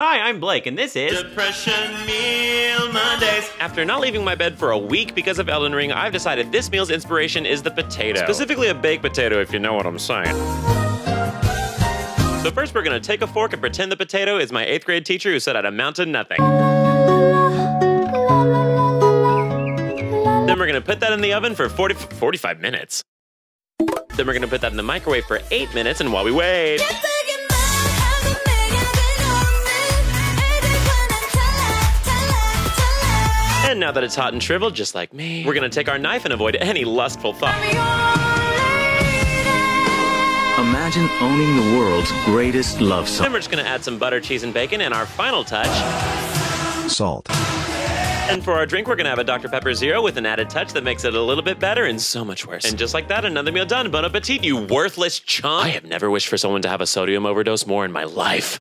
Hi, I'm Blake, and this is Depression Meal Mondays. After not leaving my bed for a week because of Elden Ring, I've decided this meal's inspiration is the potato. Specifically a baked potato, if you know what I'm saying. So first we're gonna take a fork and pretend the potato is my eighth grade teacher who said I'd amount to nothing. Then we're gonna put that in the oven for 40, 45 minutes. Then we're gonna put that in the microwave for eight minutes, and while we wait, and now that it's hot and shriveled, just like me, we're gonna take our knife and avoid any lustful thought. Imagine owning the world's greatest love song. Then song. we're just gonna add some butter, cheese, and bacon, and our final touch. Salt. And for our drink, we're gonna have a Dr. Pepper Zero with an added touch that makes it a little bit better and so much worse. And just like that, another meal done. Bon appetit, you worthless chump. I have never wished for someone to have a sodium overdose more in my life.